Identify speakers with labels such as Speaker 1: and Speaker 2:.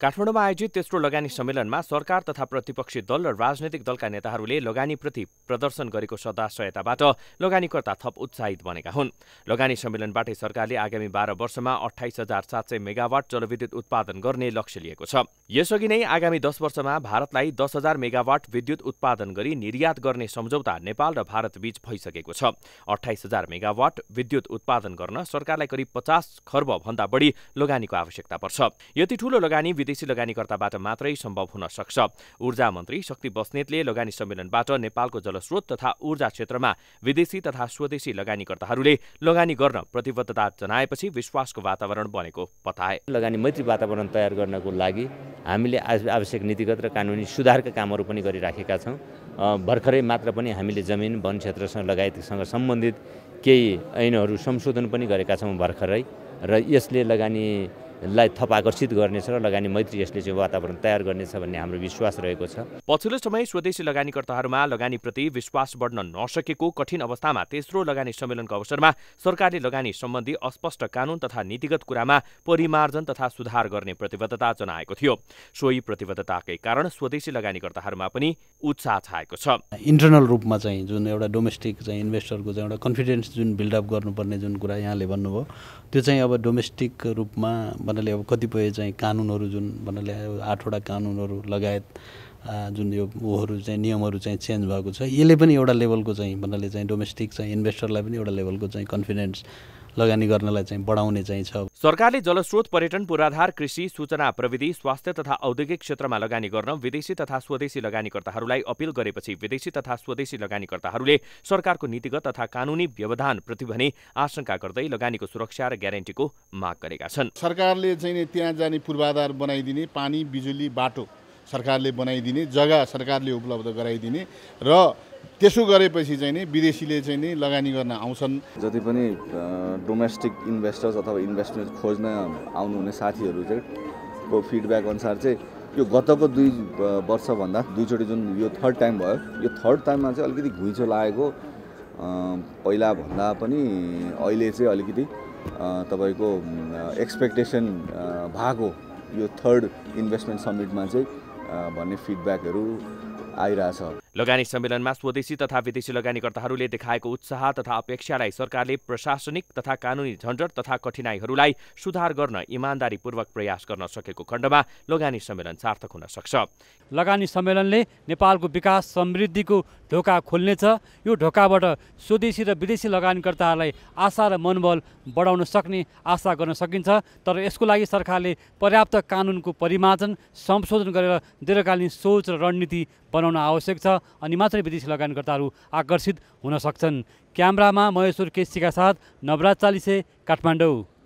Speaker 1: काठमाडौँमा आयोजित तेस्रो लगानी सम्मेलनमा सरकार तथा प्रतिपक्षी दल र राजनैतिक दलका नेताहरूले लगानीप्रति प्रदर्शन गरेको सदाशयताबाट लगानीकर्ता थप उत्साहित बनेका हुन्। लगानी सम्मेलनबाटै सरकारले आगामी बाह्र वर्षमा अठाइस हजार सात सय मेगावाट जलविद्युत उत्पादन गर्ने लक्ष्य लिएको छ। यसअघि नै आगामी दस वर्षमा भारतलाई दस हजार मेगावाट विद्युत उत्पादन गरी निर्यात गर्ने सम्झौता नेपाल र भारतबीच भइसकेको छ। अठाइस हजार मेगावाट विद्युत उत्पादन गर्न सरकारलाई करिब पचास खर्ब भन्दा बढी लगानीको आवश्यकता पर्छ। यति ठूलो लगानी विदेशी लगानीकर्ताबाट मात्रै सम्भव हुन सक्छ। ऊर्जा मन्त्री शक्ति बस्नेतले लगानी सम्मेलनबाट नेपालको जलस्रोत तथा ऊर्जा क्षेत्रमा विदेशी तथा स्वदेशी लगानीकर्ताहरूले लगानी गर्न प्रतिबद्धता जनाएपछि विश्वासको वातावरण बनेको बताए।
Speaker 2: लगानी मैत्री वातावरण तयार गर्नको लागि हामीले आवश्यक नीतिगत र कानुनी सुधारका कामहरू पनि गरिराखेका छौँ। भर्खरै मात्र पनि हामीले जमिन वन क्षेत्रसँग लगायतसँग सम्बन्धित केही ऐनहरू संशोधन पनि गरेका छौँ भर्खरै। र यसले लगानी लाई थप आकर्षित गर्नेछ र लगानी मैत्री यसले चाहिँ वातावरण तयार गर्नेछ भन्ने हाम्रो विश्वास रहेको छ।
Speaker 1: पछिल्लो समय स्वदेशी लगानीकर्ताहरूमा लगानीप्रति विश्वास बढ्न नसकेको कठिन अवस्थामा तेस्रो लगानी सम्मेलनको अवसरमा सरकारले लगानी सम्बन्धी अस्पष्ट कानून तथा नीतिगत कुरामा परिमार्जन तथा सुधार गर्ने प्रतिबद्धता जनाएको थियो। सोही प्रतिबद्धताकै कारण स्वदेशी लगानीकर्ताहरूमा पनि उत्साह छाएको छ।
Speaker 3: इन्टरनल रूपमा चाहिँ जुन एउटा डोमेस्टिक चाहिँ इन्भेस्टरको चाहिँ एउटा कन्फिडेन्स जुन बिल्डअप गर्नुपर्ने जुन कुरा यहाँले भन्नुभयो त्यो चाहिँ अब डोमेस्टिक रूपमा भन्नाले अब कतिपय चाहिँ कानुनहरू जुन भन्नाले आठवटा कानुनहरू लगायत जुन यो ऊहरू चाहिँ नियमहरू चाहिँ चेन्ज भएको छ यसले पनि एउटा लेभलको चाहिँ भन्नाले चाहिँ डोमेस्टिक चाहिँ इन्भेस्टरलाई पनि एउटा लेभलको चाहिँ कन्फिडेन्स लगानी गर्नलाई चाहिँ बढाउने चाहिँ छ।
Speaker 1: सरकारले जलस्रोत पर्यटन पूर्वाधार कृषि सूचना प्रविधि स्वास्थ्य तथा औद्योगिक क्षेत्रमा लगानी गर्न विदेशी तथा स्वदेशी लगानीकर्ताहरूलाई अपिल गरेपछि विदेशी तथा स्वदेशी लगानीकर्ताहरूले सरकारको नीतिगत तथा कानुनी व्यवधानप्रति भने आशंका गर्दै लगानीको सुरक्षा र ग्यारेन्टीको माग गरेका छन्।
Speaker 4: सरकारले चाहिँ त्यहाँ जाने पूर्वाधार बनाइदिने पानी बिजुली बाटो सरकारले बनाइदिने जग्गा सरकारले उपलब्ध गराइदिने र त्यसो गरेपछि चाहिँ नि विदेशीले चाहिँ नि लगानी गर्न आउँछन्।
Speaker 5: जति पनि डोमेस्टिक इन्भेस्टर्स अथवा इन्भेस्टमेन्ट खोज्न आउनुहुने साथीहरू चाहिँ को फिडब्याक अनुसार चाहिँ यो गतको दुई वर्षभन्दा दुईचोटि जुन यो थर्ड टाइम भयो यो थर्ड टाइममा चाहिँ अलिकति घुइँचो लागेको पहिला भन्दा पनि अहिले चाहिँ अलिकति तपाईँको एक्सपेक्टेसन भएको यो थर्ड इन्भेस्टमेन्ट समिटमा चाहिँ भन्ने फिडब्याकहरू आइरहेछ।
Speaker 1: लगानी सम्मेलनमा स्वदेशी तथा विदेशी लगानीकर्ताहरूले देखाएको उत्साह तथा अपेक्षालाई सरकारले प्रशासनिक तथा कानुनी झन्झट तथा कठिनाईहरूलाई सुधार गर्न इमान्दारीपूर्वक प्रयास गर्न सकेको खण्डमा लगानी सम्मेलन सार्थक हुन सक्छ।
Speaker 6: लगानी सम्मेलनले नेपालको विकास समृद्धिको ढोका खोल्नेछ। यो ढोकाबाट स्वदेशी र विदेशी लगानीकर्ताहरूलाई आशा र मनोबल बढाउन सक्ने आशा गर्न सकिन्छ। तर यसको लागि सरकारले पर्याप्त कानुनको परिमार्जन संशोधन गरेर दीर्घकालीन सोच र रणनीति बनाउन आवश्यक छ। अनि मात्रै विदेशी लगानीकर्ताहरू आकर्षित हुन सक्छन्। क्यामरामा महेश्वर केसीका साथ नवराज चालिसे काठमाडौँ।